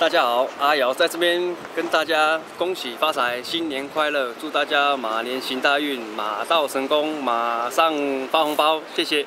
大家好阿瑶在这边跟大家恭喜发财新年快乐祝大家马年行大运马到成功马上发红包谢谢。